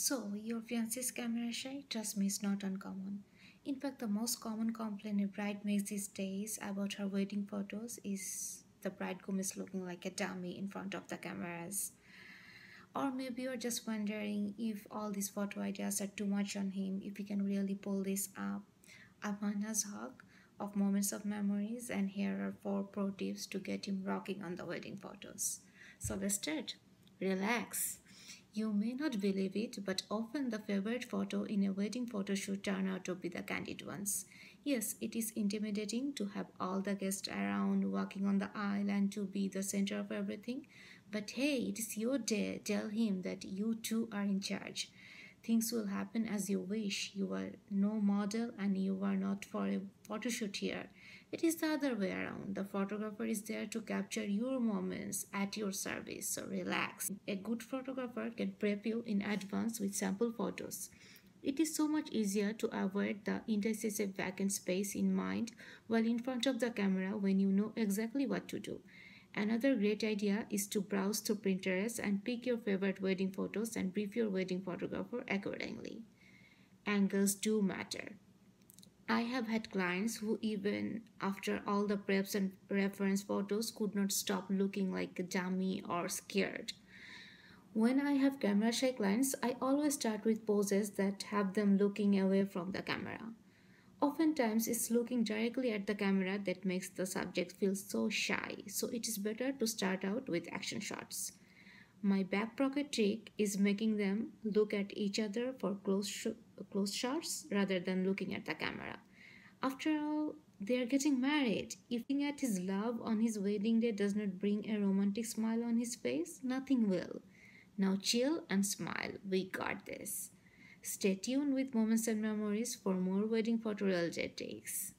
So, your fiance's camera shy? Trust me, it's not uncommon. In fact, the most common complaint a bride makes these days about her wedding photos is the bridegroom is looking like a dummy in front of the cameras. Or maybe you're just wondering if all these photo ideas are too much on him, if he can really pull this up. I'm Anna's hug of Moments and Memories, and here are four pro tips to get him rocking on the wedding photos. So let's start. Relax. You may not believe it, but often the favorite photo in a wedding photo shoot turn out to be the candid ones. Yes, it is intimidating to have all the guests around walking on the aisle and to be the center of everything. But hey, it is your day. Tell him that you too are in charge. Things will happen as you wish. You are no model and you are not for a photo shoot here. It is the other way around. The photographer is there to capture your moments at your service, so relax. A good photographer can prep you in advance with sample photos. It is so much easier to avoid the indecisive vacant space in mind while in front of the camera when you know exactly what to do. Another great idea is to browse through Pinterest and pick your favorite wedding photos and brief your wedding photographer accordingly. Angles do matter. I have had clients who, even after all the preps and reference photos, could not stop looking like a dummy or scared. When I have camera shy clients, I always start with poses that have them looking away from the camera. Oftentimes, it's looking directly at the camera that makes the subject feel so shy, so it is better to start out with action shots. My back pocket trick is making them look at each other for close, sh- close shots rather than looking at the camera. After all, they are getting married. If looking at his love on his wedding day does not bring a romantic smile on his face, nothing will. Now chill and smile. We got this. Stay tuned with Moments and Memories for more wedding photo related takes.